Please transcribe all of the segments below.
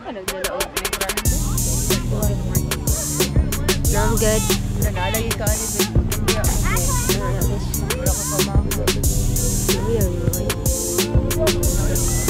brand? Now I'm good. Wala na, lagi ka ni Bel. Hindi ako. Wala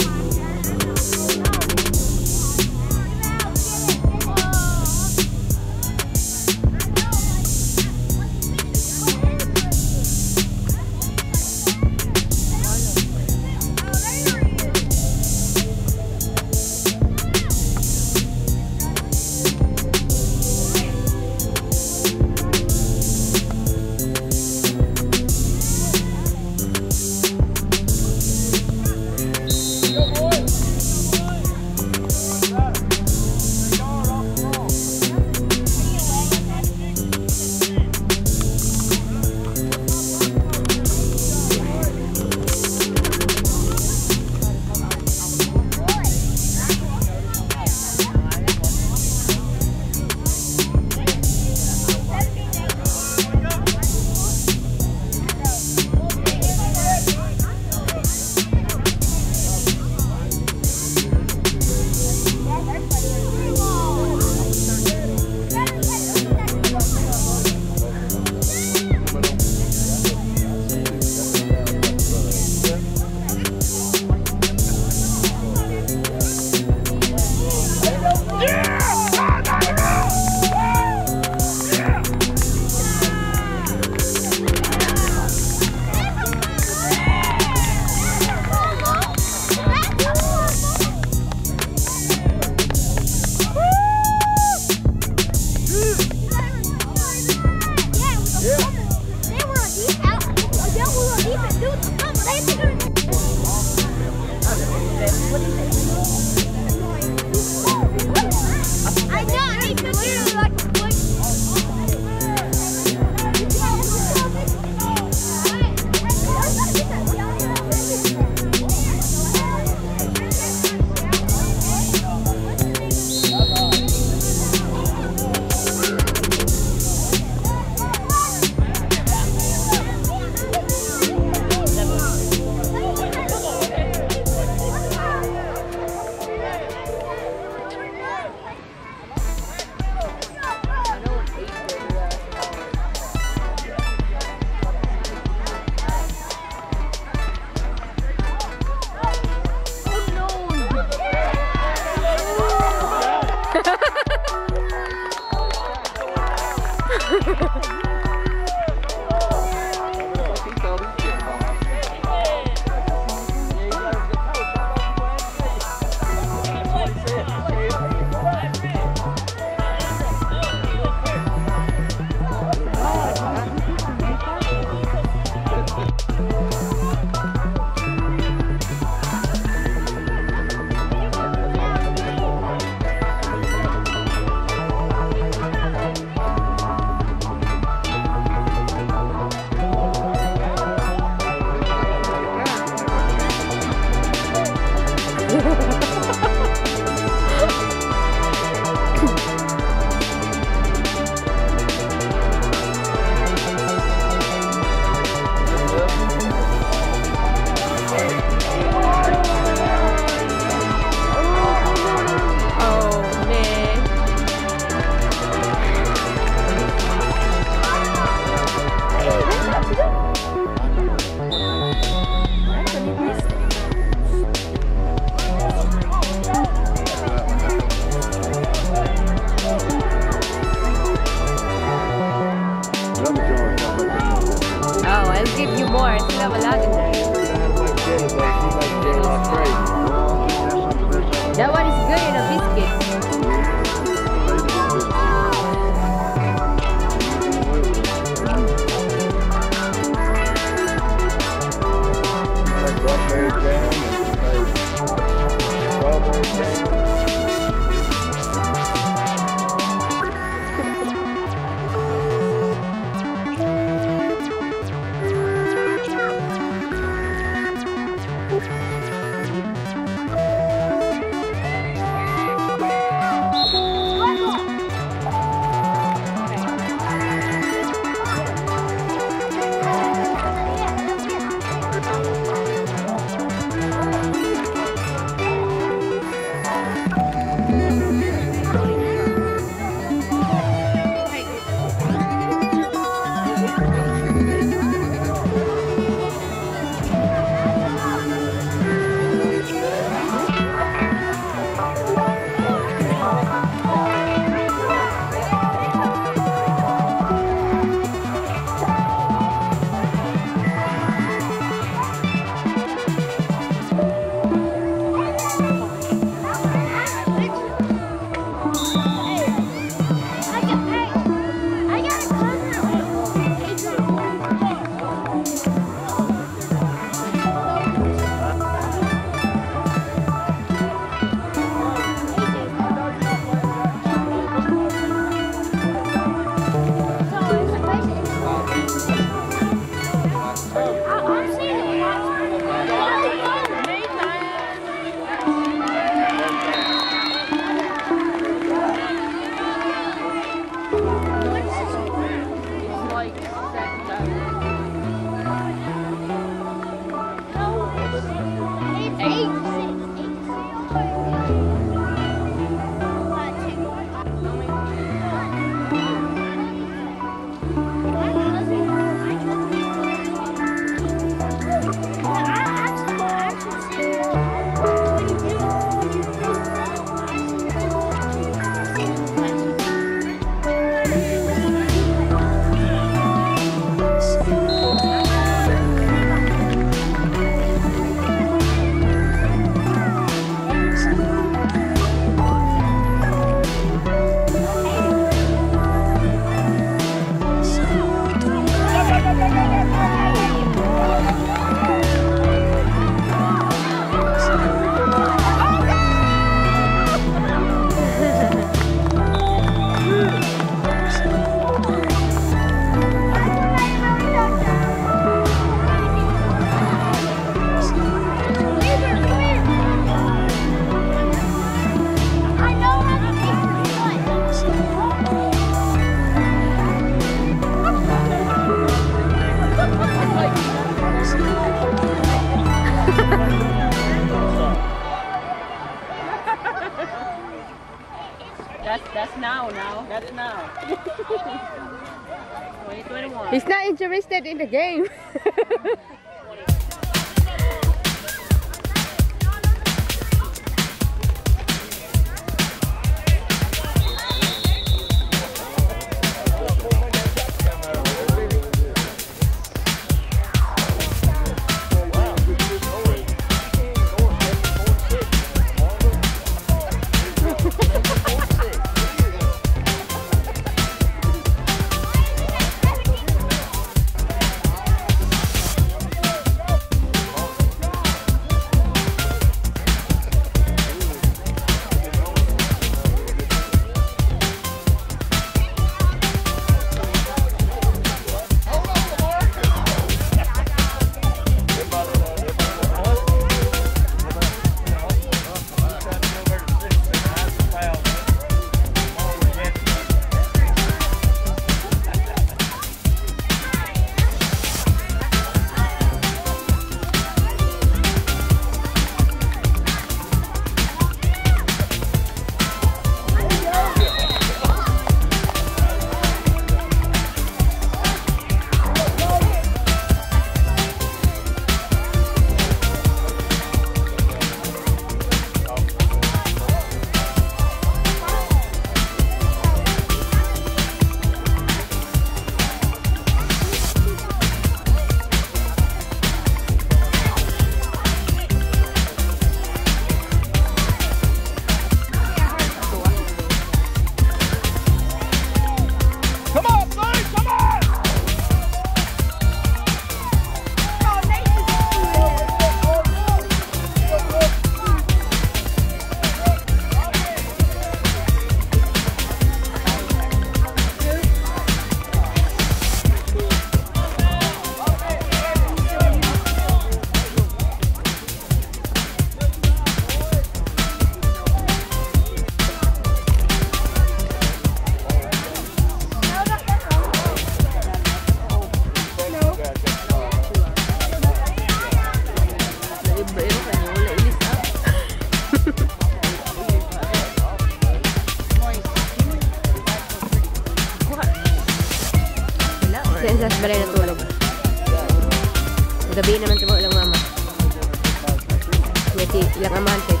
May si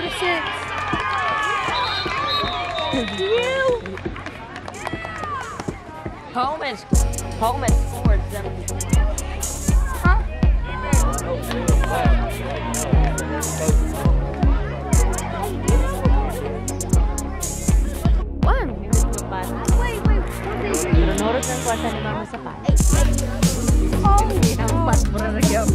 74 to 6. you! Coleman, Coleman scored 74. Huh? One. Wait, wait. What is it? Nurut ng kuasa ni Mama sa pa. Oh, Ang pas mo na nagyan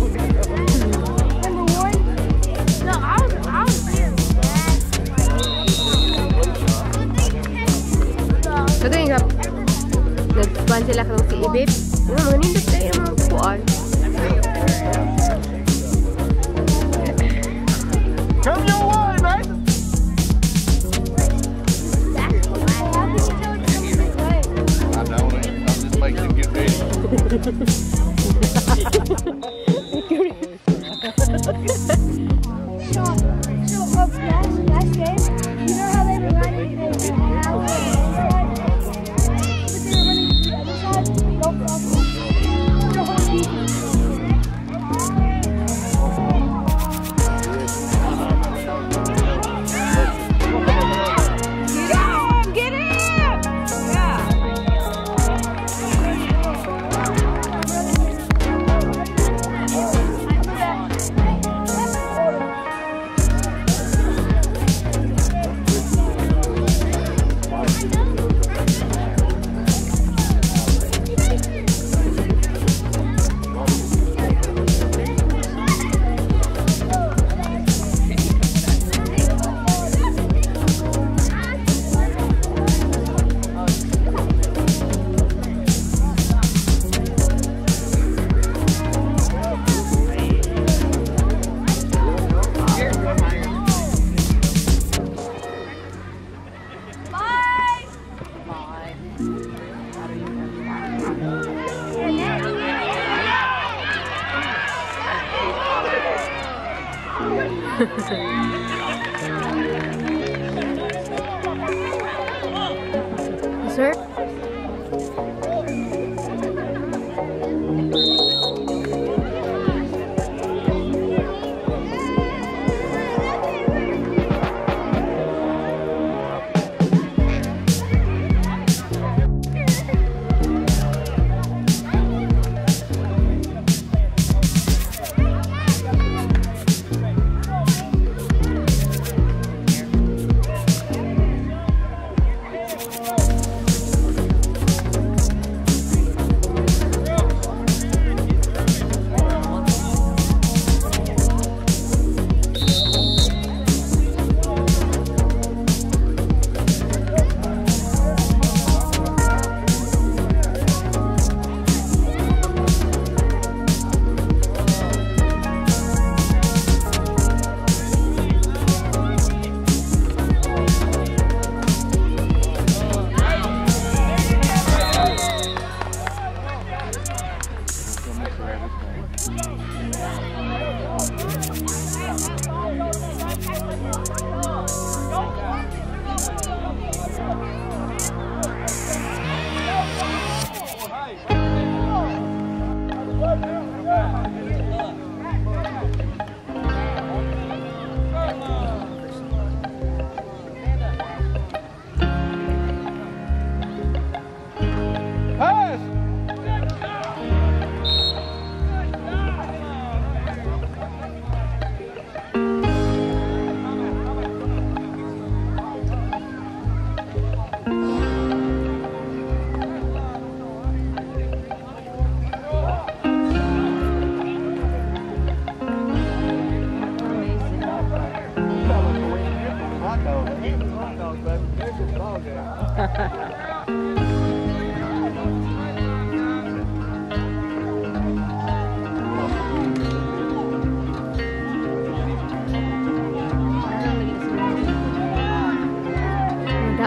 Kaya nga, nag-ban sila kang si Ibib. Nga, mga nindot yung mga kukuan. Come your way, man. I don't know. I'm just making him get ready.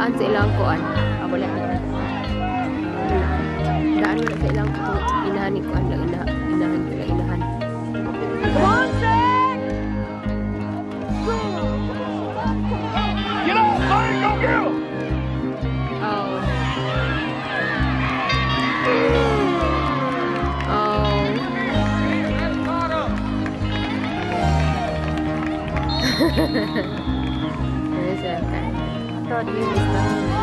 daan sa ilang kuan. Daan wala sa ilang kuan. Inahan ni kuan inahan inahan. Get up, Marty! Oh. Oh. Thought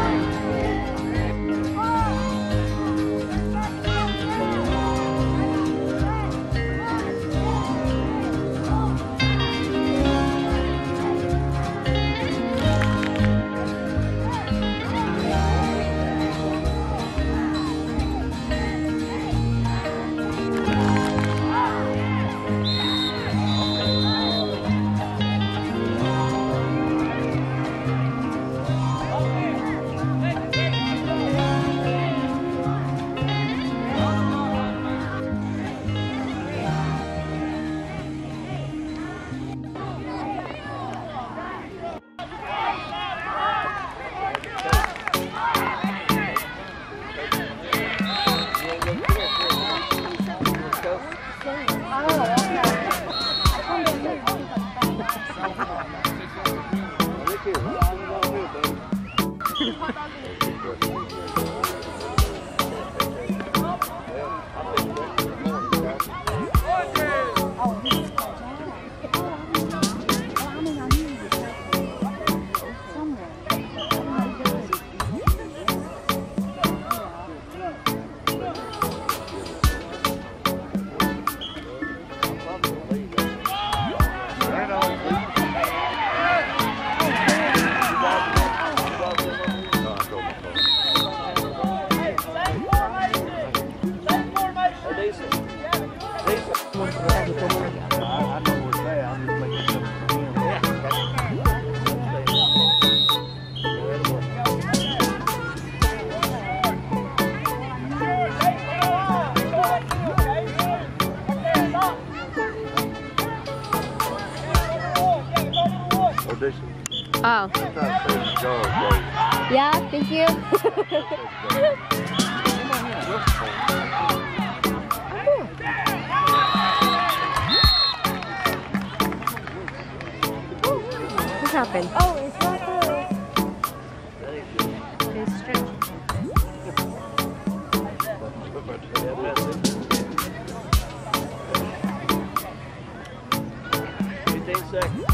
need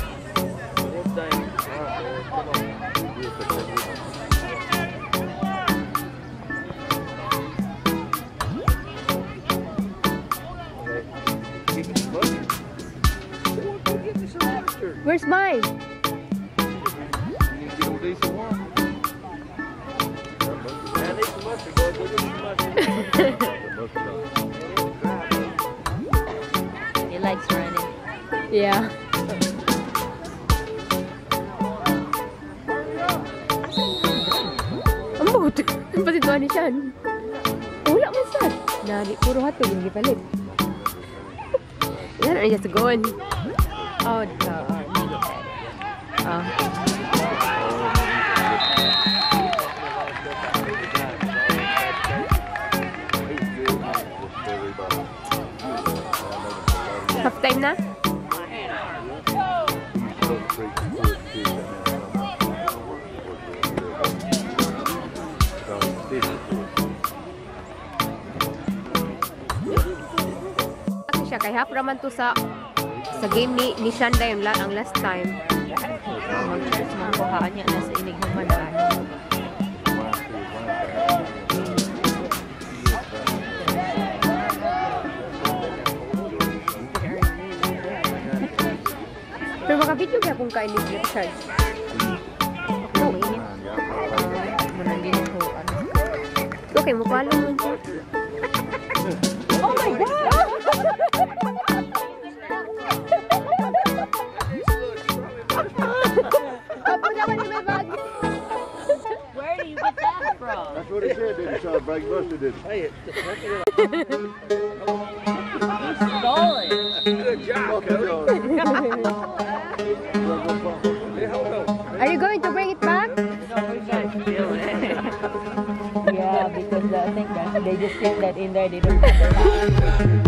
some mustard, boys. Go get me some mustard. He likes running. Yeah. Ambot. Pasituan ni Sean. Wala man sad. Nadi, puro hatog yung gipalit. Yan, ay just going. Oh, the, uh, oh. Half time na? Kay half raman to sa sa game ni ni Shanda yung la, ang last time. Mag-church mong kuhaan niya na sa inig ng manaan. Pero maka-video kaya kung kain ni Flip Charge. Ako, init. Munang ginukuhan. Okay, mukha lang. Oh my God! What he said, didn't he? Try to break Buster, did he? Hey, it, it, Stole it. good job, Cody. Hey, hold on. Are you going to bring it back? No, we're gonna steal it. yeah, because uh, I think that they just kept that in there. They don't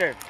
Sure.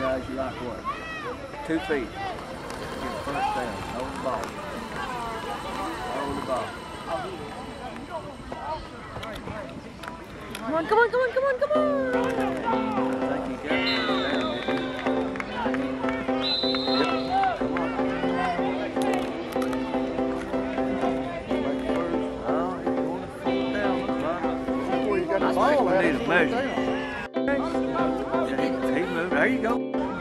guys, you like what? Two feet. Get first down. Hold the ball. Hold the ball. Come on, come on, come on, come on, come on! I think we need a measure.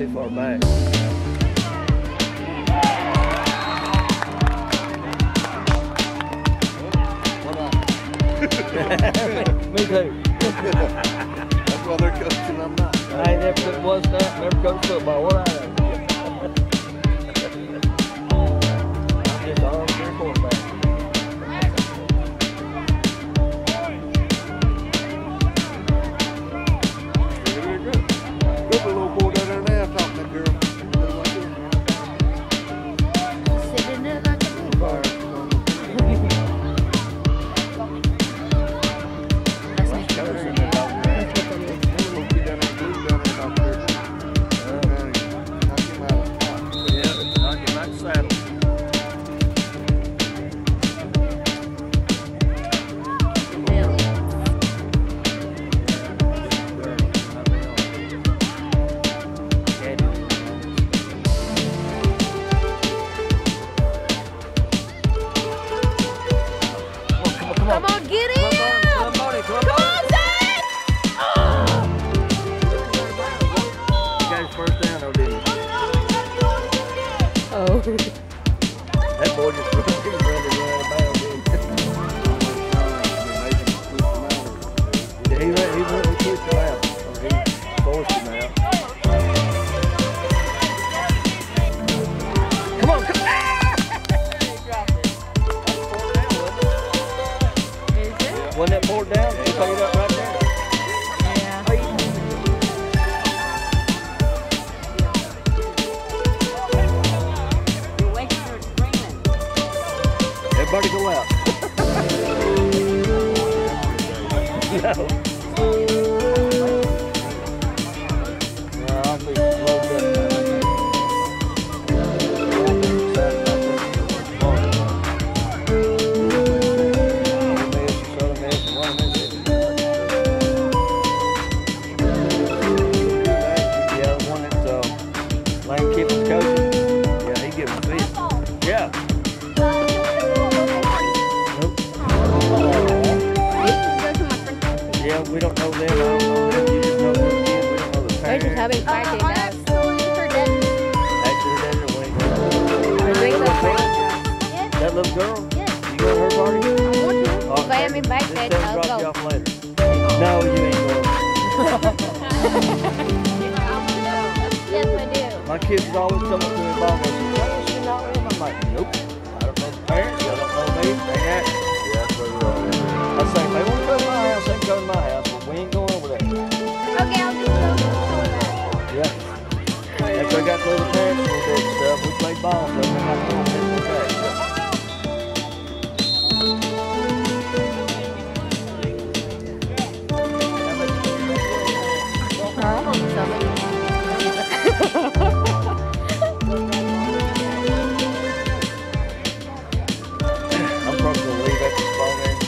too far back. Me too. That's why they're coaching, I'm not. I never was that never coached football. What I know. he, he, he pushed him out, or he forced him out. play the pass, we stuff, we played ball, so we had to do the ball game.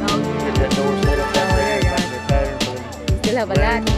No. Get that door set up down there, everything's in pattern for them.